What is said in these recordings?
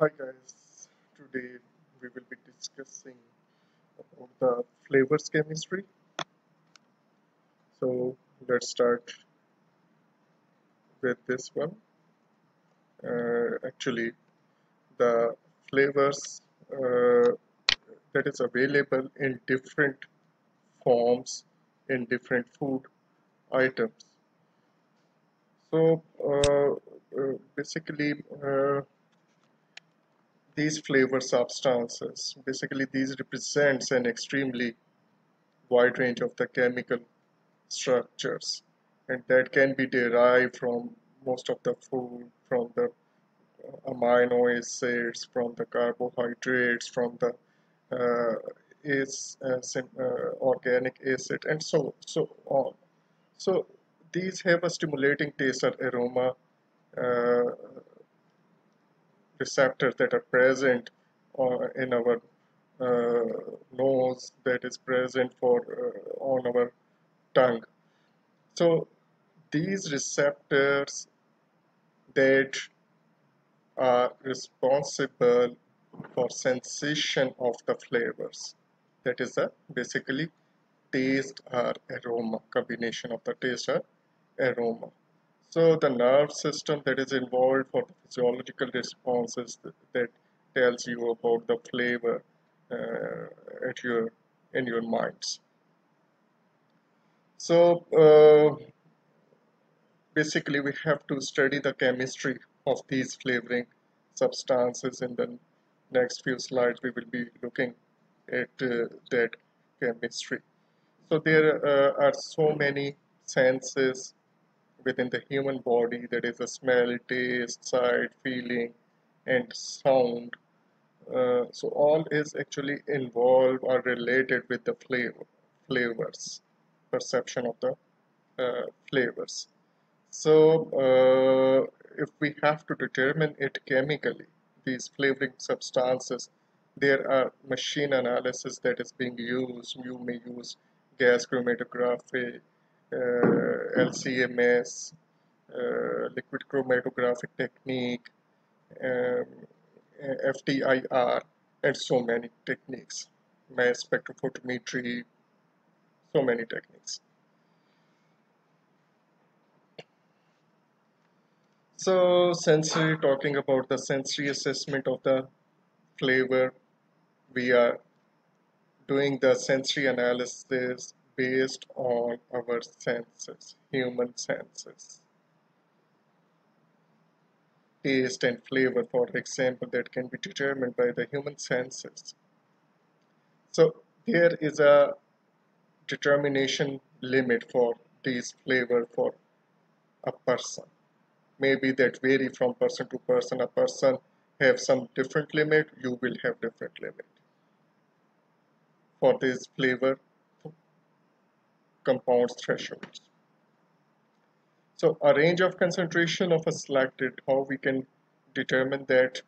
Hi guys, today we will be discussing about the flavors chemistry. So let's start with this one. Uh, actually, the flavors uh, that is available in different forms in different food items. So uh, uh, basically. These flavor substances. Basically, these represents an extremely wide range of the chemical structures and that can be derived from most of the food, from the uh, amino acids, from the carbohydrates, from the uh, is uh, uh, organic acid and so so on. So these have a stimulating taste or aroma uh, receptors that are present uh, in our uh, nose that is present for uh, on our tongue. So these receptors that are responsible for sensation of the flavors that is a basically taste or aroma combination of the taste or aroma so the nerve system that is involved for the physiological responses that, that tells you about the flavor uh, at your in your minds. So uh, basically we have to study the chemistry of these flavoring substances in the next few slides we will be looking at uh, that chemistry. So there uh, are so many senses within the human body that is a smell, taste, sight, feeling, and sound. Uh, so all is actually involved or related with the flavor, flavors, perception of the uh, flavors. So uh, if we have to determine it chemically, these flavoring substances, there are machine analysis that is being used. You may use gas chromatography, LCMS, uh, liquid chromatographic technique, um, FTIR, and so many techniques, mass spectrophotometry, so many techniques. So sensory, talking about the sensory assessment of the flavor, we are doing the sensory analysis based on our senses, human senses. Taste and flavor, for example, that can be determined by the human senses. So there is a determination limit for these flavor for a person. Maybe that vary from person to person. A person have some different limit, you will have different limit. For this flavor compounds thresholds. So a range of concentration of a selected, how we can determine that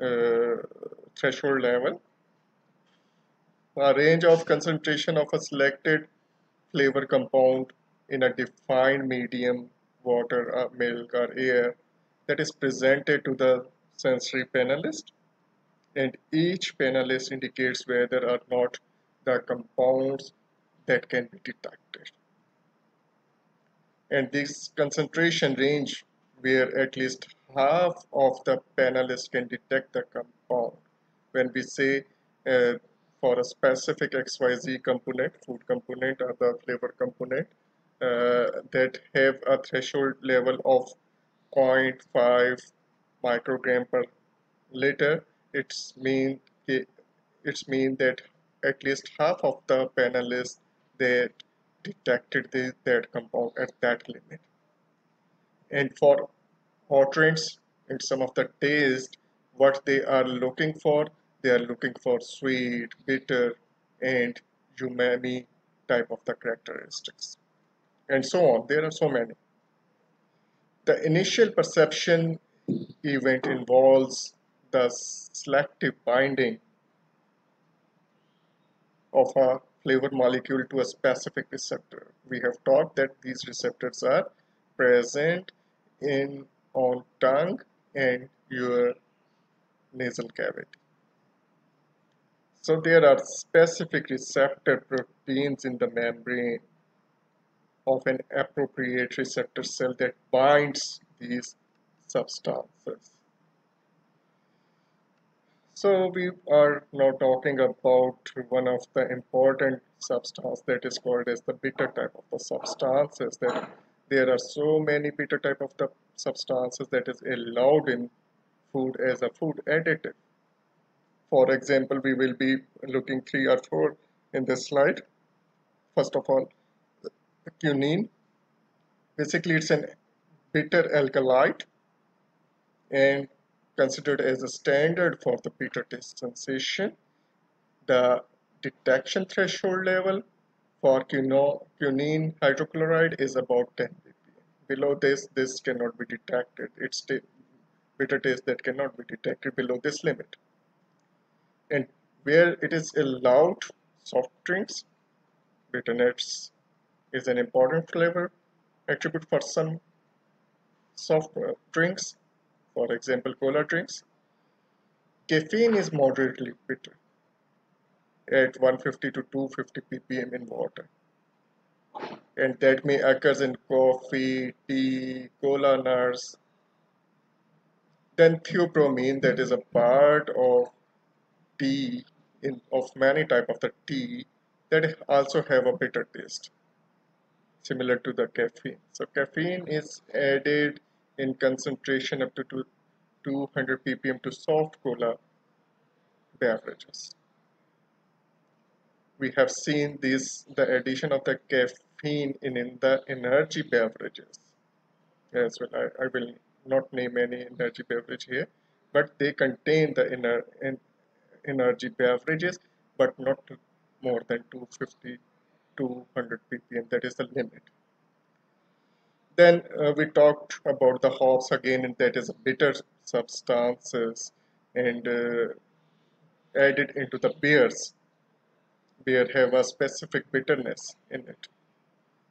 uh, threshold level. A range of concentration of a selected flavor compound in a defined medium, water, or milk, or air that is presented to the sensory panelist and each panelist indicates whether or not the compounds that can be detected. And this concentration range where at least half of the panelists can detect the compound. When we say uh, for a specific XYZ component, food component or the flavor component, uh, that have a threshold level of 0.5 microgram per liter, it's mean it's mean that at least half of the panelists that detected the, that compound at that limit. And for Hawtrins and some of the taste, what they are looking for, they are looking for sweet, bitter, and umami type of the characteristics. And so on. There are so many. The initial perception event involves the selective binding of a flavor molecule to a specific receptor. We have taught that these receptors are present in on tongue and your nasal cavity. So there are specific receptor proteins in the membrane of an appropriate receptor cell that binds these substances. So we are now talking about one of the important substance that is called as the bitter type of the substances that there are so many bitter type of the substances that is allowed in food as a food additive. For example, we will be looking three or four in this slide. First of all, quinine. Basically, it's an bitter alkaloid and considered as a standard for the bitter taste sensation. The detection threshold level for quinine hydrochloride is about 10 ppm. Below this, this cannot be detected. It's bitter taste that cannot be detected below this limit. And where it is allowed soft drinks, bitterness is an important flavor attribute for some soft uh, drinks, for example cola drinks. Caffeine is moderately bitter at 150 to 250 ppm in water and that may occurs in coffee, tea, cola nuts. Then theobromine that is a part of tea in of many type of the tea that also have a bitter taste similar to the caffeine. So caffeine is added in concentration up to 200 ppm to soft cola beverages. We have seen this the addition of the caffeine in, in the energy beverages as well. I, I will not name any energy beverage here, but they contain the inner in, energy beverages, but not more than 250 200 ppm that is the limit then uh, we talked about the hops again and that is a bitter substances and uh, added into the beers. Beer have a specific bitterness in it.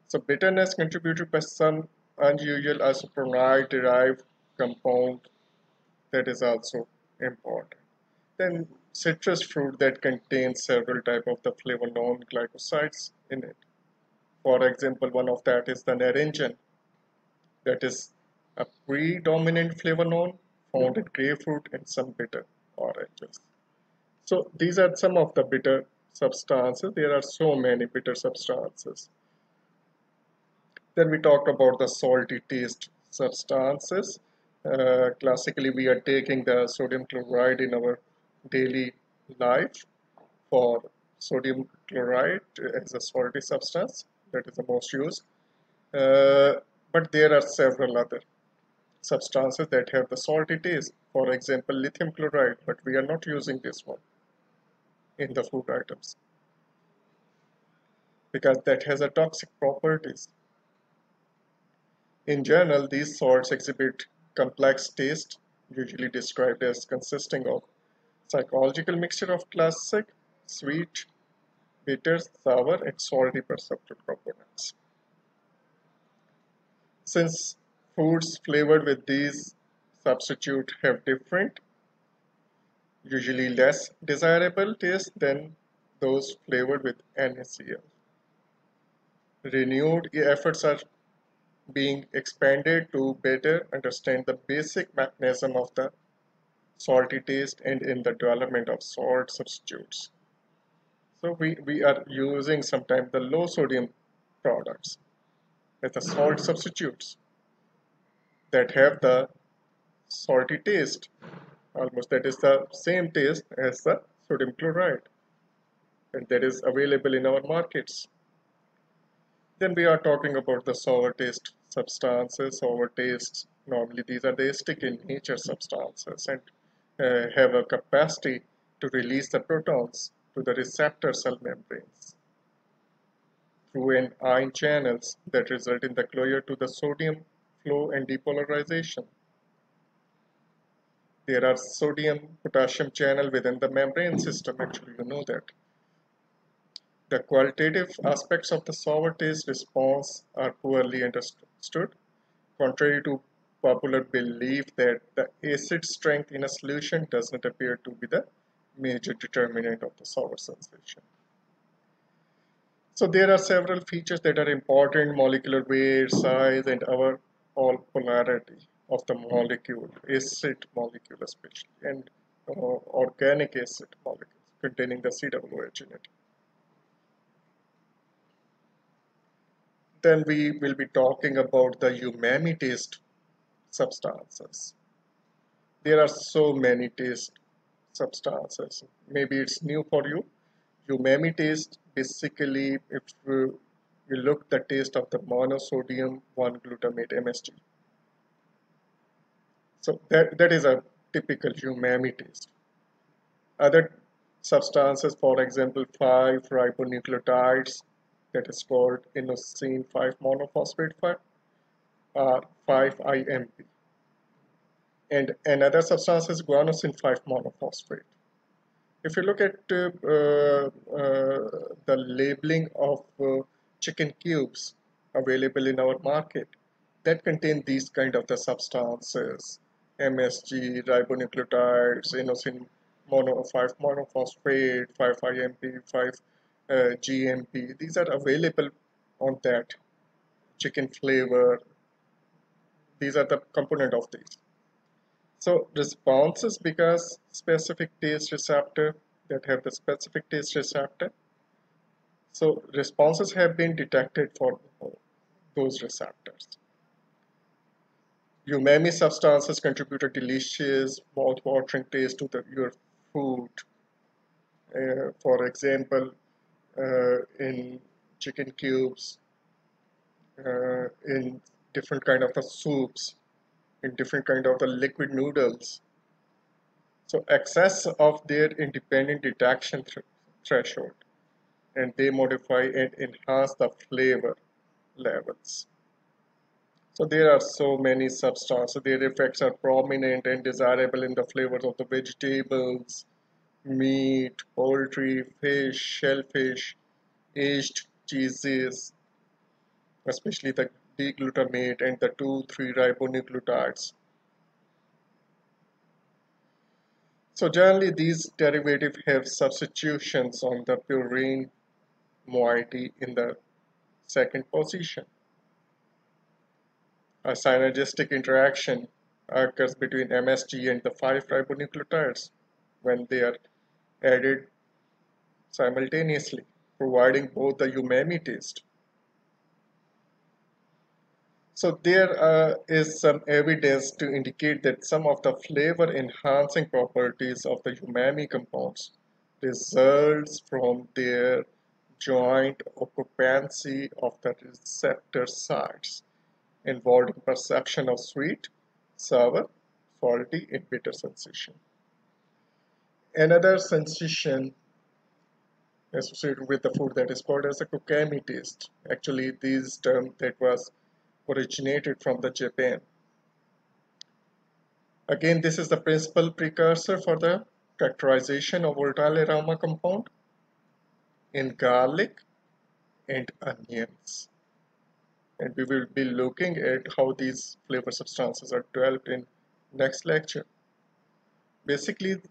So bitterness contributed by some unusual isoprenoid derived compound that is also important. Then citrus fruit that contains several type of the flavonoid glycosides in it. For example, one of that is the naringin that is a predominant flavonol found in grapefruit and some bitter oranges. So these are some of the bitter substances. There are so many bitter substances. Then we talked about the salty taste substances. Uh, classically, we are taking the sodium chloride in our daily life for sodium chloride as a salty substance that is the most used uh, but there are several other substances that have the salty taste. For example lithium chloride but we are not using this one in the food items. Because that has a toxic properties. In general these salts exhibit complex taste usually described as consisting of psychological mixture of classic, sweet, bitter, sour, and salty perceptual components. Since foods flavored with these substitute have different, usually less desirable taste than those flavored with NaCl. Renewed efforts are being expanded to better understand the basic mechanism of the salty taste and in the development of salt substitutes. So we, we are using sometimes the low sodium products as the salt substitutes that have the salty taste almost that is the same taste as the sodium chloride and that is available in our markets. Then we are talking about the sour taste substances, sour tastes. Normally these are the acidic in nature substances and uh, have a capacity to release the protons to the receptor cell membranes through an ion channels that result in the closure to the sodium flow and depolarization. There are sodium potassium channel within the membrane system actually you know that. The qualitative aspects of the sour taste response are poorly understood. Contrary to popular belief that the acid strength in a solution does not appear to be the major determinant of the sour sensation. So there are several features that are important, molecular weight, size, and overall polarity of the molecule, acid molecule especially, and uh, organic acid molecules containing the COOH in it. Then we will be talking about the umami taste substances. There are so many taste substances. Maybe it's new for you. Umami taste basically if you, look the taste of the monosodium 1-glutamate MSG. So that, that is a typical umami taste. Other substances, for example, 5 ribonucleotides, that is called inosine 5 monophosphate 5, uh, 5-IMP. And another substance is guanosine 5 monophosphate. If you look at uh, uh, the labeling of uh, chicken cubes available in our market, that contain these kind of the substances, MSG, ribonucleotides, inosine mono 5 monophosphate, 5-IMP, 5 uh, GMP. These are available on that chicken flavor. These are the component of these. So responses because specific taste receptor that have the specific taste receptor. So responses have been detected for those receptors. Umami substances contribute a delicious, mouth-watering taste to the, your food. Uh, for example, uh, in chicken cubes, uh, in different kind of the soups, in different kind of the liquid noodles. So excess of their independent detection th threshold and they modify and enhance the flavor levels. So there are so many substances. Their effects are prominent and desirable in the flavors of the vegetables, meat, poultry, fish, shellfish, aged cheeses, especially the D-glutamate and the 2,3-ribonucleotides. So generally these derivatives have substitutions on the purine moiety in the second position. A synergistic interaction occurs between MSG and the 5-ribonucleotides when they are added simultaneously, providing both the umami taste so there uh, is some evidence to indicate that some of the flavor enhancing properties of the umami compounds results from their joint occupancy of the receptor sites involved in perception of sweet, sour, salty and bitter sensation. Another sensation associated with the food that is called as a kokumi taste. Actually, this term that was originated from the Japan. Again, this is the principal precursor for the characterization of volatile aroma compound in garlic and onions. And we will be looking at how these flavor substances are developed in next lecture. Basically,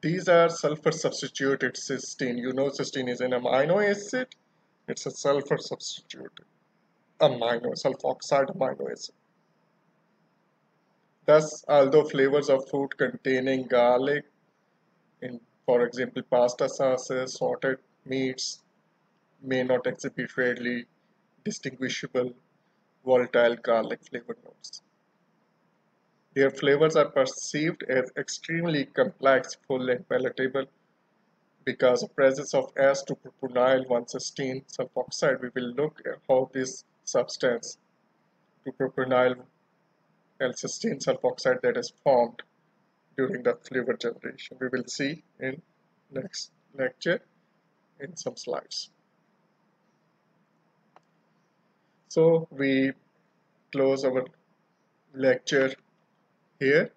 these are sulfur substituted cysteine. You know cysteine is an amino acid. It's a sulfur substituted amino sulfoxide amino acid. Thus, although flavors of food containing garlic, in for example pasta sauces, salted meats, may not exhibit readily distinguishable volatile garlic flavor notes. Their flavors are perceived as extremely complex, full and palatable because of presence of S2-propanol 116 sulfoxide. We will look at how this substance to propanol L-cysteine sulfoxide that is formed during the flavor generation. We will see in next lecture in some slides. So we close our lecture here.